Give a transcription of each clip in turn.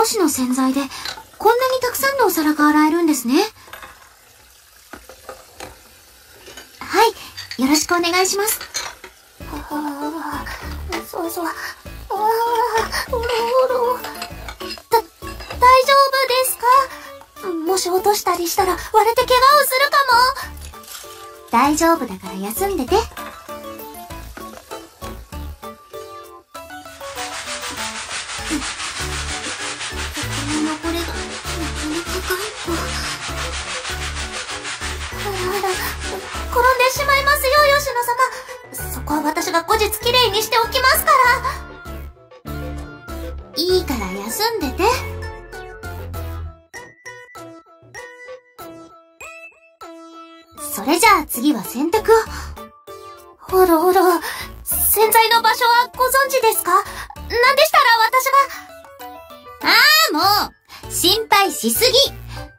少しの洗剤で、こんなにたくさんのお皿が洗えるんですね。はい、よろしくお願いします。ああ、そうそう。ああ、うろうろ。だ、大丈夫ですか？もし落としたりしたら割れて怪我をするかも。大丈夫だから休んでて。転んでしまいますよ、吉野様。そこは私が後日きれいにしておきますから。いいから休んでて。それじゃあ次は洗濯を。あらあら、洗剤の場所はご存知ですか？なんでしたら私が。ああ、もう、心配しすぎ。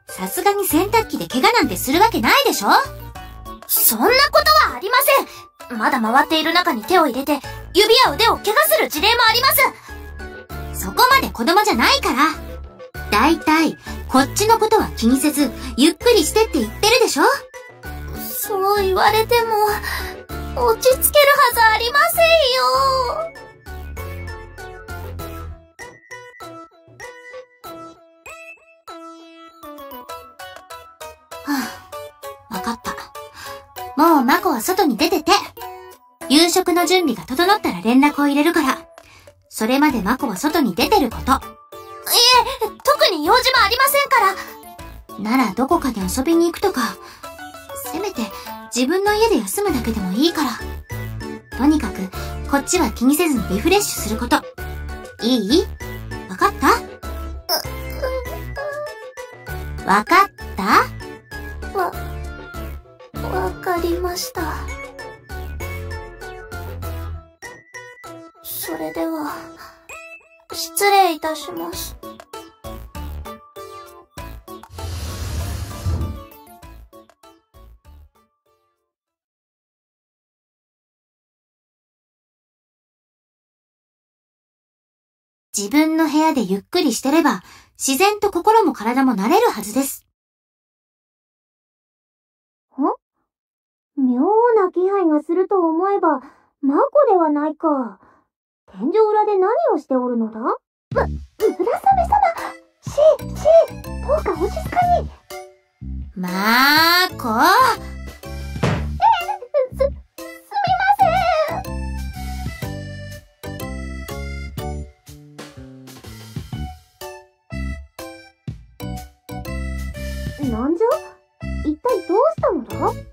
さすがに洗濯機で怪我なんてするわけないでしょ？そんなことはありません。まだ回っている中に手を入れて、指や腕を怪我する事例もあります。そこまで子供じゃないから。だいたい、こっちのことは気にせず、ゆっくりしてって言ってるでしょ。そう言われても、落ち着けるはずありませんよ。もうマコは外に出てて。夕食の準備が整ったら連絡を入れるから。それまでマコは外に出てること。いえ、特に用事もありませんから。ならどこかに遊びに行くとか、せめて自分の家で休むだけでもいいから。とにかく、こっちは気にせずにリフレッシュすること。いい？わかった？わかった？ました。それでは、失礼いたします。自分の部屋でゆっくりしてれば、自然と心も体も慣れるはずです。妙な気配がすると思えば、マコではないか。天井裏で何をしておるのだ？む、村雨様し、し、どうかお静かに。まーこえ、す、すみません。なんじゃ？一体どうしたのだ？